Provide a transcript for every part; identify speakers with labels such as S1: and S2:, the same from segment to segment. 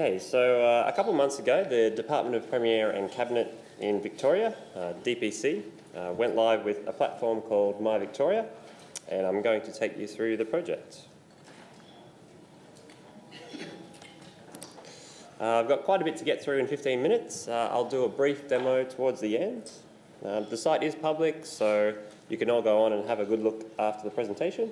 S1: Okay, so uh, a couple months ago, the Department of Premier and Cabinet in Victoria, uh, DPC, uh, went live with a platform called My Victoria, and I'm going to take you through the project. Uh, I've got quite a bit to get through in 15 minutes. Uh, I'll do a brief demo towards the end. Um, the site is public, so you can all go on and have a good look after the presentation.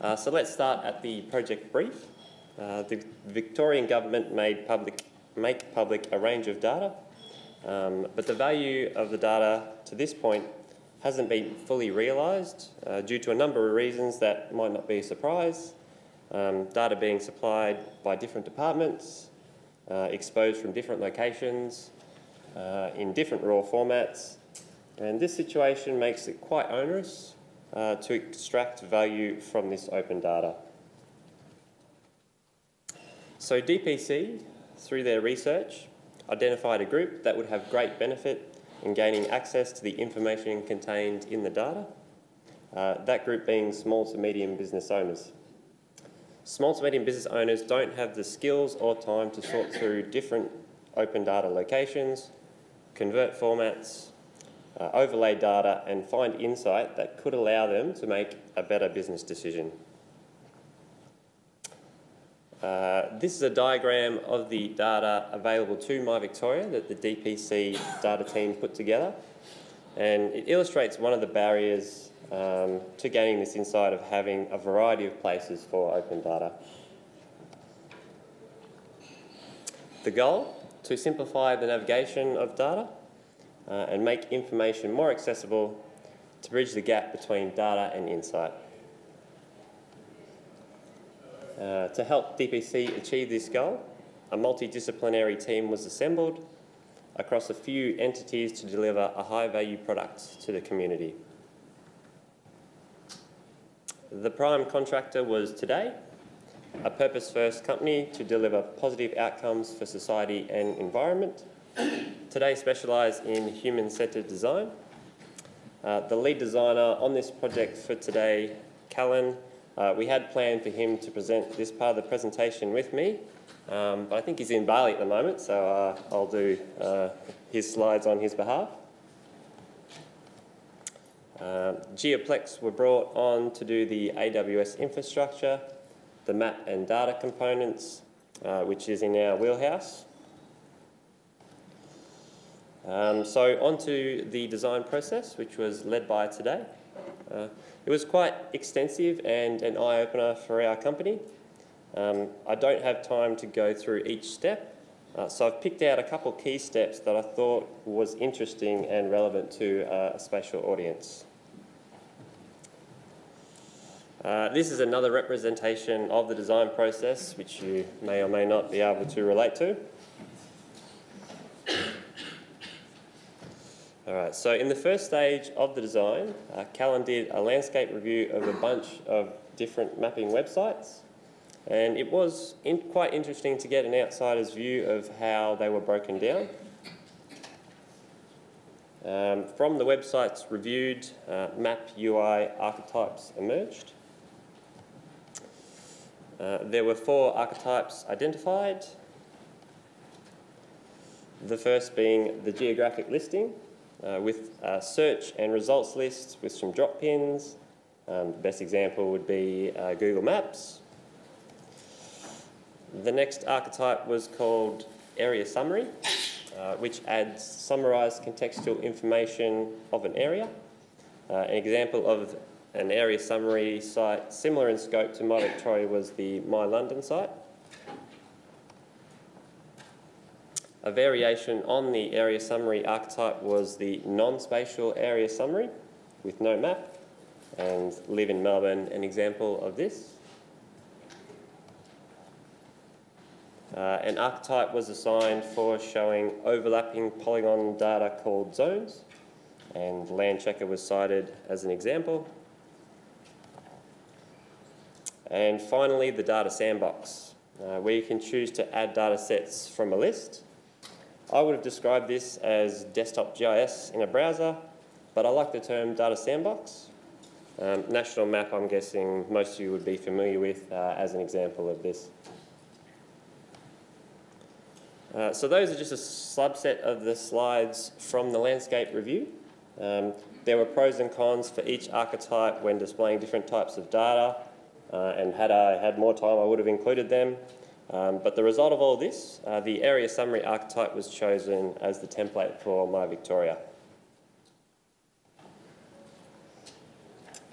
S1: Uh, so let's start at the project brief. Uh, the Victorian government made public, make public a range of data, um, but the value of the data to this point hasn't been fully realised uh, due to a number of reasons that might not be a surprise. Um, data being supplied by different departments, uh, exposed from different locations, uh, in different raw formats, and this situation makes it quite onerous uh, to extract value from this open data. So DPC, through their research, identified a group that would have great benefit in gaining access to the information contained in the data, uh, that group being small to medium business owners. Small to medium business owners don't have the skills or time to sort through different open data locations, convert formats, uh, overlay data and find insight that could allow them to make a better business decision. Uh, this is a diagram of the data available to My Victoria that the DPC data team put together and it illustrates one of the barriers um, to gaining this insight of having a variety of places for open data. The goal? To simplify the navigation of data uh, and make information more accessible to bridge the gap between data and insight. Uh, to help DPC achieve this goal, a multidisciplinary team was assembled across a few entities to deliver a high value product to the community. The prime contractor was Today, a purpose first company to deliver positive outcomes for society and environment Today specialise in human-centred design. Uh, the lead designer on this project for today, Callan, uh, we had planned for him to present this part of the presentation with me, um, but I think he's in Bali at the moment, so uh, I'll do uh, his slides on his behalf. Uh, Geoplex were brought on to do the AWS infrastructure, the map and data components, uh, which is in our wheelhouse. Um, so on to the design process, which was led by today. Uh, it was quite extensive and an eye-opener for our company. Um, I don't have time to go through each step, uh, so I've picked out a couple key steps that I thought was interesting and relevant to uh, a spatial audience. Uh, this is another representation of the design process, which you may or may not be able to relate to. All right, so in the first stage of the design, uh, Callan did a landscape review of a bunch of different mapping websites. And it was in quite interesting to get an outsider's view of how they were broken down. Um, from the websites reviewed, uh, map UI archetypes emerged. Uh, there were four archetypes identified. The first being the geographic listing, uh, with a search and results lists with some drop pins. Um, the best example would be uh, Google Maps. The next archetype was called Area Summary, uh, which adds summarised contextual information of an area. Uh, an example of an area summary site similar in scope to My Victoria was the My London site. A variation on the area summary archetype was the non-spatial area summary with no map and live in Melbourne, an example of this. Uh, an archetype was assigned for showing overlapping polygon data called zones and Landchecker was cited as an example. And finally, the data sandbox, uh, where you can choose to add data sets from a list I would have described this as desktop GIS in a browser, but I like the term data sandbox. Um, national map, I'm guessing most of you would be familiar with uh, as an example of this. Uh, so those are just a subset of the slides from the landscape review. Um, there were pros and cons for each archetype when displaying different types of data, uh, and had I had more time, I would have included them. Um, but the result of all this, uh, the area summary archetype was chosen as the template for My Victoria.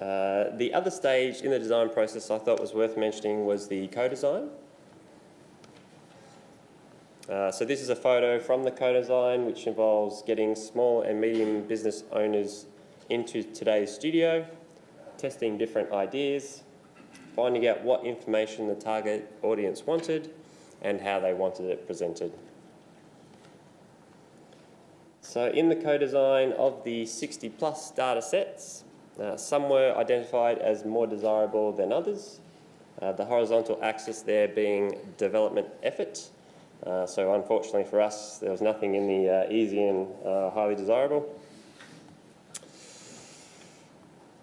S1: Uh, the other stage in the design process I thought was worth mentioning was the co-design. Uh, so this is a photo from the co-design which involves getting small and medium business owners into today's studio, testing different ideas, finding out what information the target audience wanted and how they wanted it presented. So in the co-design of the 60 plus data sets, uh, some were identified as more desirable than others. Uh, the horizontal axis there being development effort. Uh, so unfortunately for us, there was nothing in the uh, easy and uh, highly desirable.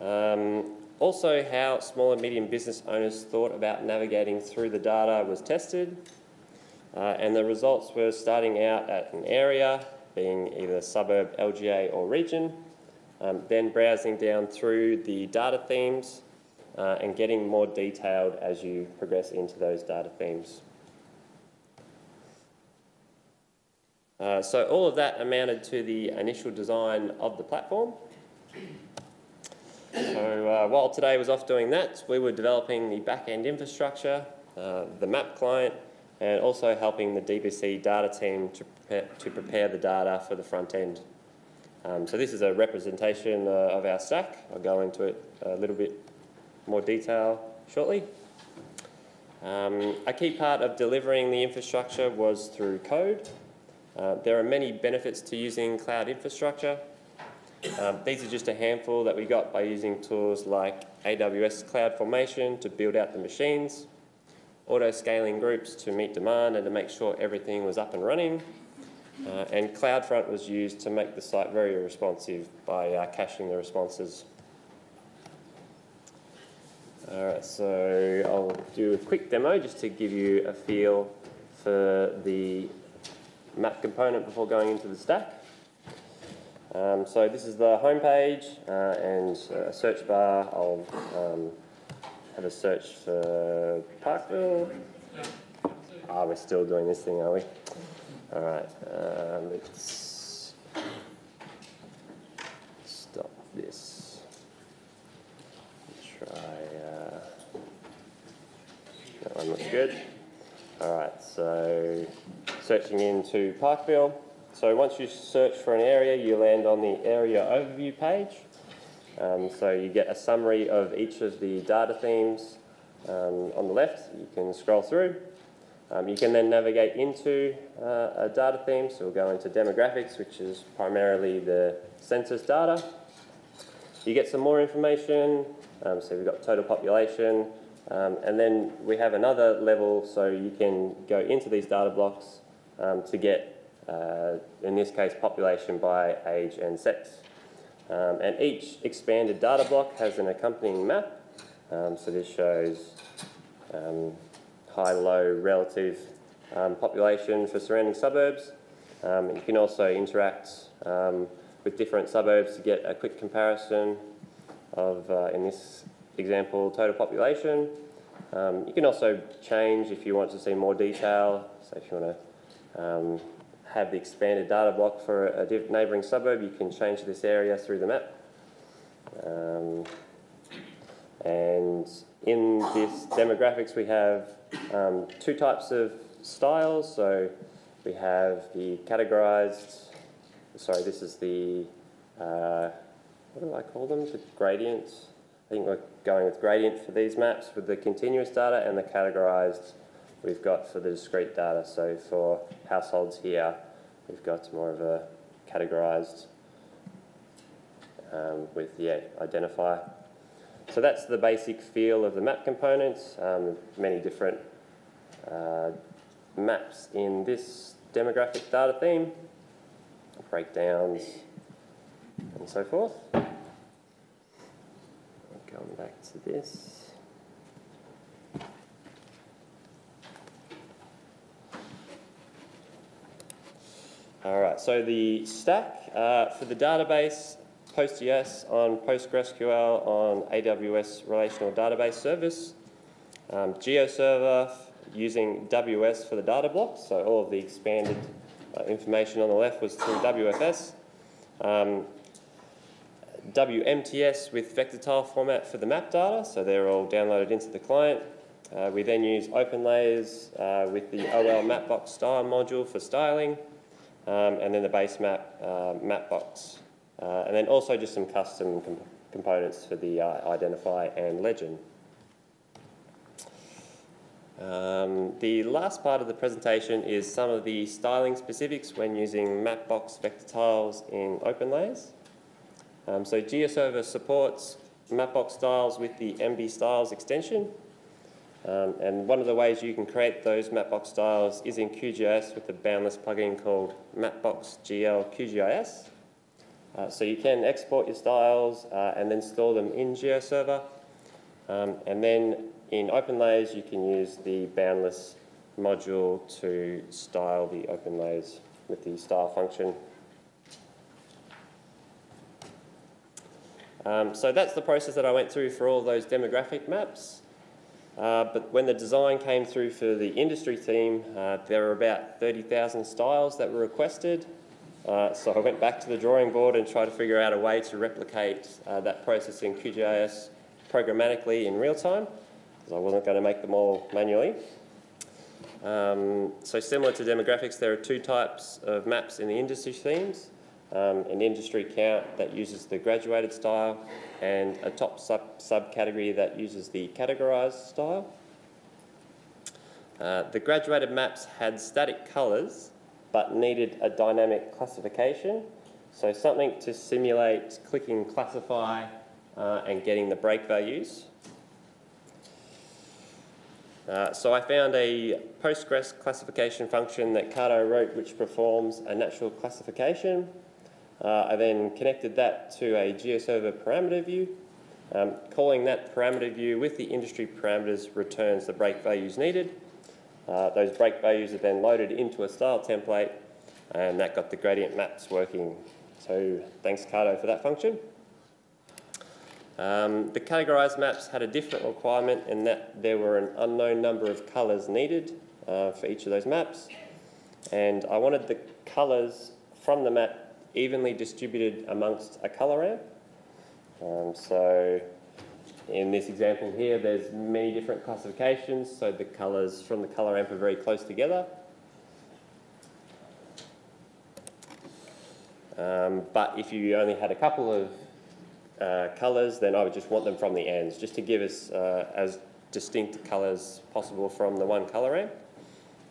S1: Um, also, how small and medium business owners thought about navigating through the data was tested, uh, and the results were starting out at an area, being either suburb, LGA, or region, um, then browsing down through the data themes uh, and getting more detailed as you progress into those data themes. Uh, so all of that amounted to the initial design of the platform. So uh, while today was off doing that, we were developing the back-end infrastructure, uh, the map client, and also helping the DPC data team to prepare, to prepare the data for the front end. Um, so this is a representation uh, of our stack. I'll go into it a little bit more detail shortly. Um, a key part of delivering the infrastructure was through code. Uh, there are many benefits to using cloud infrastructure. Um, these are just a handful that we got by using tools like AWS CloudFormation to build out the machines, auto-scaling groups to meet demand and to make sure everything was up and running, uh, and CloudFront was used to make the site very responsive by uh, caching the responses. All right, so I'll do a quick demo just to give you a feel for the map component before going into the stack. Um, so this is the home page uh, and a search bar. I'll um, have a search for Parkville. Ah, we're still doing this thing, are we? All right, uh, let's stop this. Try, uh, that one looks good. All right, so searching into Parkville. So once you search for an area, you land on the area overview page. Um, so you get a summary of each of the data themes um, on the left. You can scroll through. Um, you can then navigate into uh, a data theme, so we'll go into demographics, which is primarily the census data. You get some more information, um, so we've got total population, um, and then we have another level, so you can go into these data blocks um, to get, uh, in this case, population by age and sex. Um, and each expanded data block has an accompanying map, um, so this shows high, low relative um, population for surrounding suburbs. Um, you can also interact um, with different suburbs to get a quick comparison of, uh, in this example, total population. Um, you can also change if you want to see more detail, so if you want to um, have the expanded data block for a neighbouring suburb, you can change this area through the map. Um, and in this demographics, we have um, two types of styles. So we have the categorized, sorry, this is the, uh, what do I call them? The gradients. I think we're going with gradient for these maps with the continuous data and the categorized we've got for the discrete data. So for households here, we've got more of a categorized um, with the yeah, identifier. So that's the basic feel of the map components. Um, many different uh, maps in this demographic data theme, breakdowns, and so forth. Going back to this. All right, so the stack uh, for the database, PostGIS on PostgreSQL on AWS Relational Database Service, um, GeoServer using WS for the data blocks, so all of the expanded uh, information on the left was through WFS. Um, WMTS with vector tile format for the map data, so they're all downloaded into the client. Uh, we then use OpenLayers uh, with the OL Mapbox style module for styling, um, and then the base map uh, Mapbox. Uh, and then also just some custom comp components for the uh, identify and legend. Um, the last part of the presentation is some of the styling specifics when using Mapbox vector tiles in OpenLayers. Um, so GeoServer supports Mapbox styles with the MB styles extension. Um, and one of the ways you can create those Mapbox styles is in QGIS with the boundless plugin called Mapbox GL QGIS. Uh, so you can export your styles uh, and then store them in GeoServer. Um, and then in OpenLayers, you can use the boundless module to style the OpenLayers with the style function Um, so that's the process that I went through for all those demographic maps. Uh, but when the design came through for the industry team, uh, there were about 30,000 styles that were requested. Uh, so I went back to the drawing board and tried to figure out a way to replicate uh, that process in QGIS programmatically in real time, because I wasn't going to make them all manually. Um, so similar to demographics, there are two types of maps in the industry themes um, an industry count that uses the graduated style, and a top sub subcategory that uses the categorized style. Uh, the graduated maps had static colours but needed a dynamic classification, so something to simulate clicking classify uh, and getting the break values. Uh, so I found a Postgres classification function that Carto wrote which performs a natural classification uh, I then connected that to a GeoServer parameter view. Um, calling that parameter view with the industry parameters returns the break values needed. Uh, those break values are then loaded into a style template and that got the gradient maps working. So thanks Carto for that function. Um, the categorized maps had a different requirement in that there were an unknown number of colours needed uh, for each of those maps. And I wanted the colours from the map evenly distributed amongst a colour ramp. Um, so in this example here, there's many different classifications, so the colours from the colour ramp are very close together. Um, but if you only had a couple of uh, colours, then I would just want them from the ends, just to give us uh, as distinct colours possible from the one colour ramp.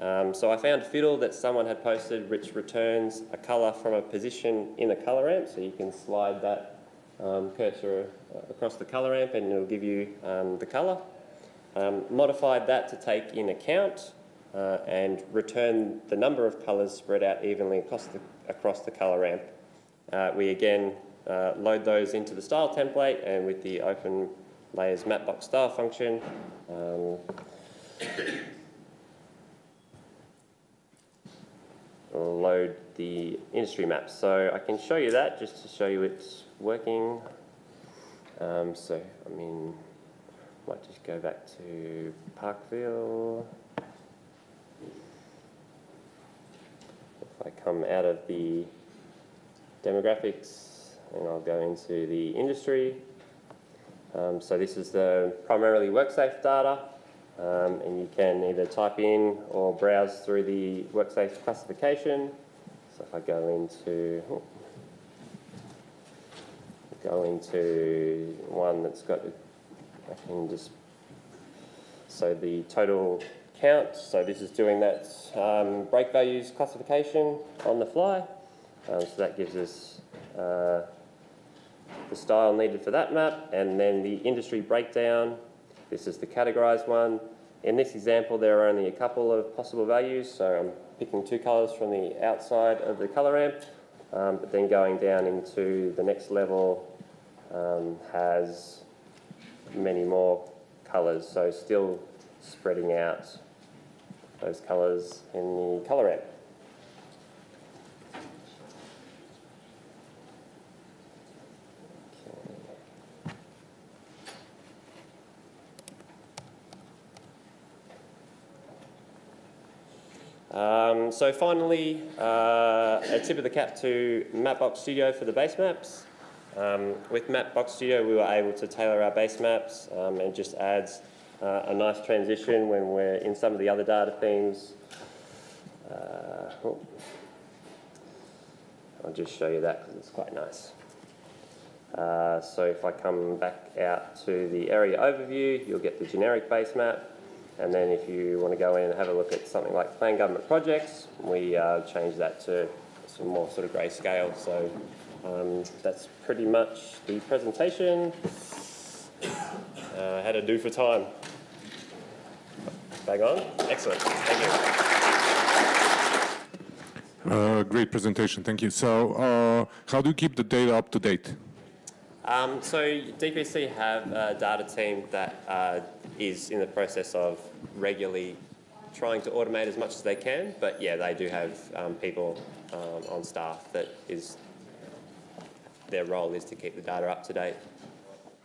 S1: Um, so I found a fiddle that someone had posted which returns a colour from a position in the colour ramp. So you can slide that um, cursor uh, across the colour ramp and it'll give you um, the colour. Um, modified that to take in account uh, and return the number of colours spread out evenly across the, across the colour ramp. Uh, we again uh, load those into the style template and with the open layers mapbox style function load the industry map. So I can show you that just to show you it's working. Um, so, I mean, might just go back to Parkville. If I come out of the demographics and I'll go into the industry. Um, so this is the primarily WorkSafe data. Um, and you can either type in or browse through the WorkSafe classification. So if I go into oh, go into one that's got, I can just, so the total count, so this is doing that um, break values classification on the fly. Um, so that gives us uh, the style needed for that map and then the industry breakdown this is the categorized one. In this example, there are only a couple of possible values, so I'm picking two colors from the outside of the color ramp, um, but then going down into the next level um, has many more colours, so still spreading out those colours in the colour ramp. Um, so finally, uh, a tip of the cap to Mapbox Studio for the base maps. Um, with Mapbox Studio, we were able to tailor our base maps um, and just adds uh, a nice transition when we're in some of the other data themes. Uh, oh. I'll just show you that because it's quite nice. Uh, so if I come back out to the area overview, you'll get the generic base map. And then if you want to go in and have a look at something like planned government projects, we uh, change that to some more sort of grayscale. So um, that's pretty much the presentation. Uh, how to do for time. Bang on. Excellent. Thank you.
S2: Uh, great presentation, thank you. So, uh, how do you keep the data up to date?
S1: Um, so DPC have a data team that uh, is in the process of regularly trying to automate as much as they can. But yeah, they do have um, people um, on staff that is their role is to keep the data up to date.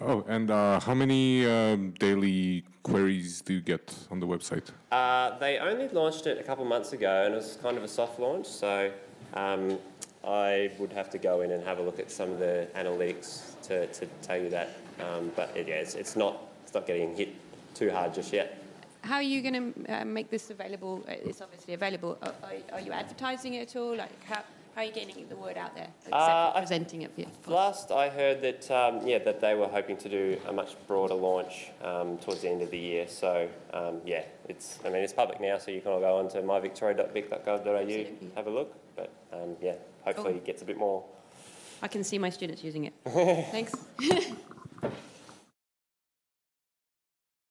S2: Oh, and uh, how many um, daily queries do you get on the website?
S1: Uh, they only launched it a couple months ago, and it was kind of a soft launch. So um, I would have to go in and have a look at some of the analytics to, to tell you that. Um, but it, yeah, it's, it's not it's not getting hit too hard just yet.
S3: How are you going to uh, make this available? Uh, It's obviously available. Are, are, are you advertising it at all? Like how, how are you getting the word out there?
S1: Uh,
S3: presenting it. Yeah.
S1: Last I heard that um, yeah that they were hoping to do a much broader launch um, towards the end of the year. So um, yeah, it's I mean it's public now, so you can all go on to myvictoria.vic.gov.au
S3: Absolutely.
S1: have a look. But um, yeah, hopefully it gets a bit more.
S3: I can see my students using it. Thanks.